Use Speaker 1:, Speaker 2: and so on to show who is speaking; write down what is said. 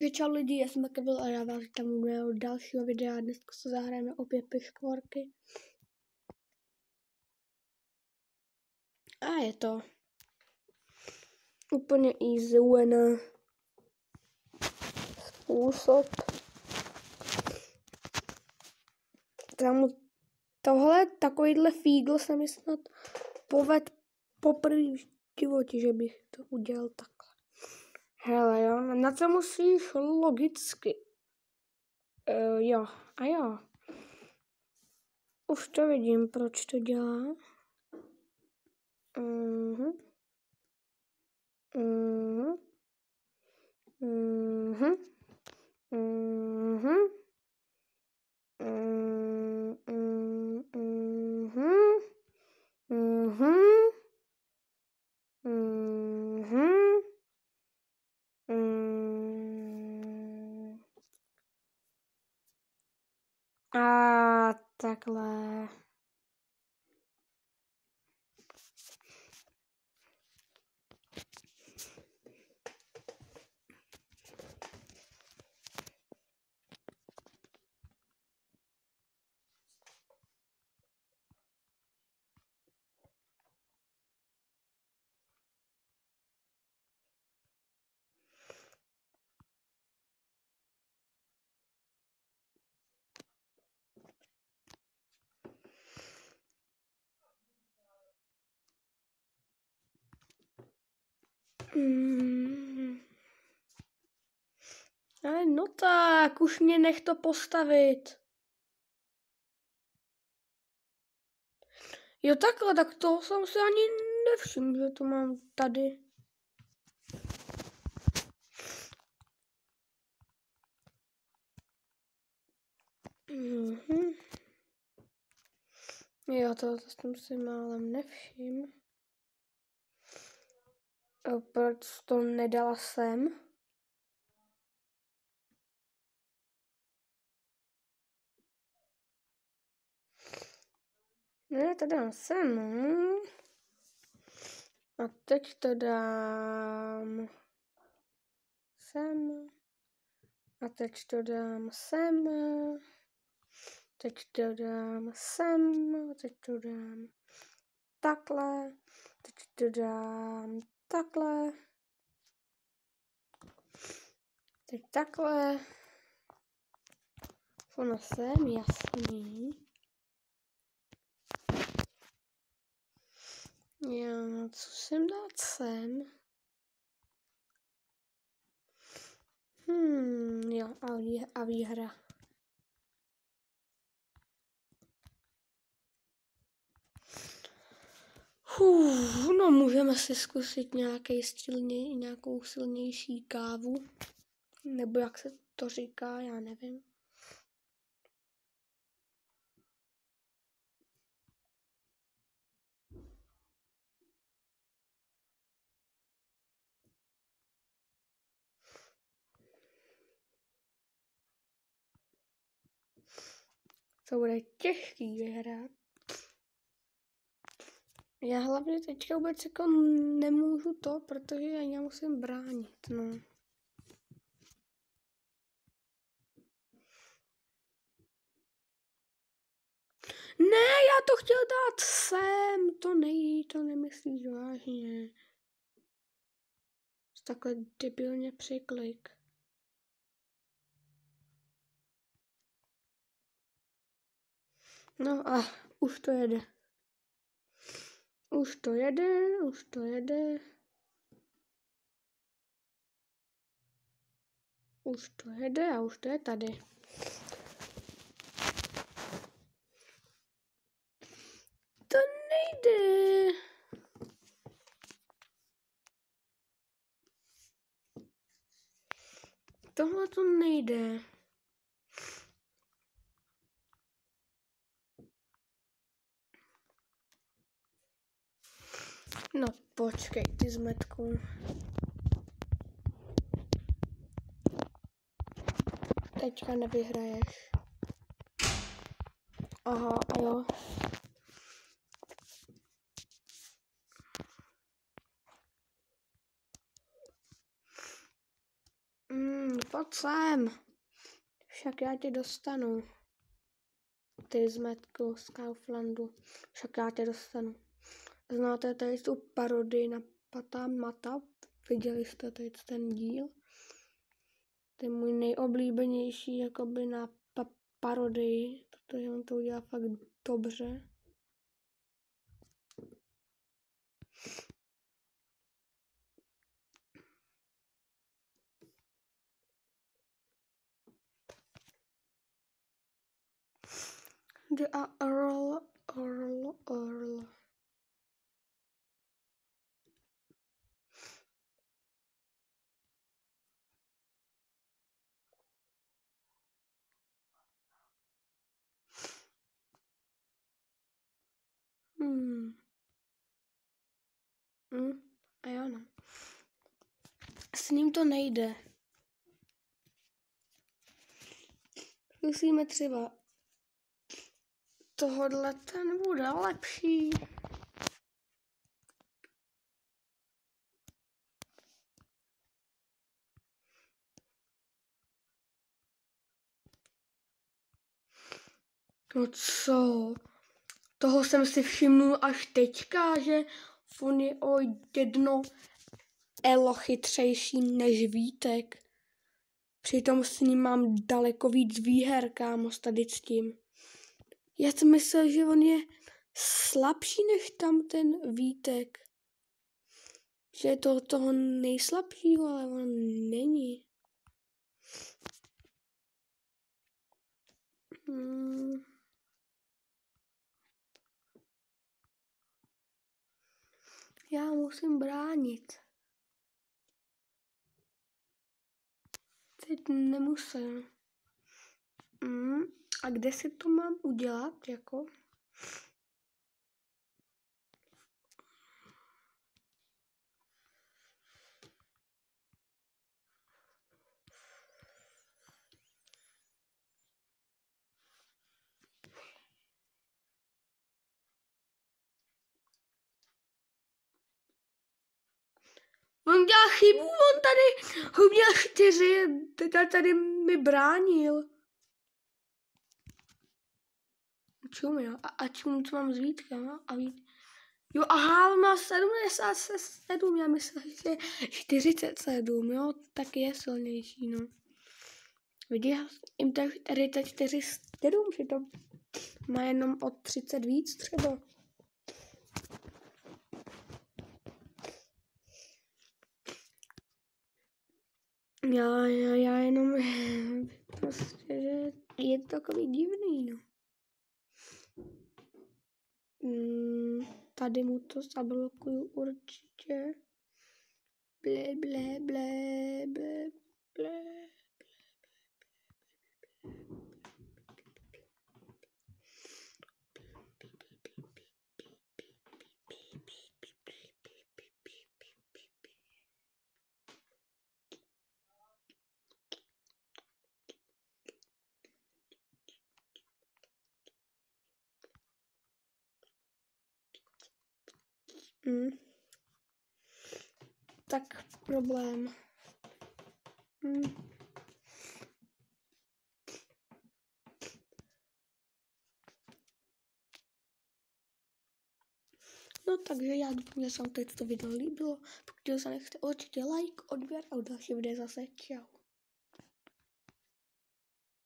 Speaker 1: že čau lidi, já jsem Kevil a já vás vítám u dalšího videa. Dneska se zahrajeme opět piškvorky. A je to úplně easy one způsob. Tam tohle, takovýhle fígl se mi snad poved poprvé v životě, že bych to udělal tak. Hele, jo, na to musíš logicky. Uh, jo, a jo. Už to vidím, proč to dělá. Mhm. Mhm. Mhm. Mhm. A takhle. Mm. Ale no tak, už mě nech to postavit. Jo takhle, tak toho jsem si ani nevšiml, že to mám tady. Mhm. Jo, to jsem si málem nevšiml. Proč to nedala sem? Ne, to dám sem. A teď to dám sem. A teď to dám sem. Teď to dám sem. Teď to dám takhle. Teď to dám takhle. Teď takhle. Ono sem, jasný. Jo, co jsem dát sem? Hmm, jo, a, vý, a výhra. Uf, no můžeme si zkusit nějaký silně, nějakou silnější kávu. Nebo jak se to říká, já nevím. To bude těžký vyhrát. Já hlavně teďka vůbec jako nemůžu to, protože já musím bránit, no. Ne, já to chtěl dát sem, to nejí, to nemyslíš vážně. Takhle debilně přiklik. No a už to jede. Už to jede, už to jede. Už to jede a už to je tady. To nejde. Tohle to nejde. No počkej, ty zmetku. Teďka nevyhraješ. Aha, a jo. Mm, pojď sem. Však já tě dostanu. Ty zmetku z Kauflandu. Však já tě dostanu. Znáte tady tu parodii na Pata Mata? Viděli jste tady ten díl? To je můj nejoblíbenější jakoby na pa- parodii, protože on to udělá fakt dobře. The Earl, Earl, Earl. Hmm. Hmm. A jo, no. S ním to nejde. Musíme třeba tohodle ten bude lepší. No co? Toho jsem si všimnul až teďka, že on je o jedno elo chytřejší než Vítek. Přitom s ním mám daleko víc výher, kámo, tady s tím. Já jsem myslel, že on je slabší než tam ten Vítek. Že je to toho nejslabšího, ale on není. Hmm. Já musím bránit. Teď nemusím. Mm, a kde si to mám udělat, jako? On dělal chybu, on tady ho měl čtyři, teď tady mi bránil. Čum, jo? A, a čum, co mám s Vítkama? A vít... Jo, aha, on má 77, já myslím, že 47, jo, tak je silnější, no. Vidíš, jim tady teď 47, že to má jenom o 30 víc třeba. Já, já, já jenom prostě, že je to takový divný, no. Mm, tady mu to zablokuju určitě. Ble, ble, ble, ble, ble. Mm. Tak problém. Mm. No takže já doufám, že se vám to video líbilo. Pokud se nechte určitě like, odběr a další video zase. Čau.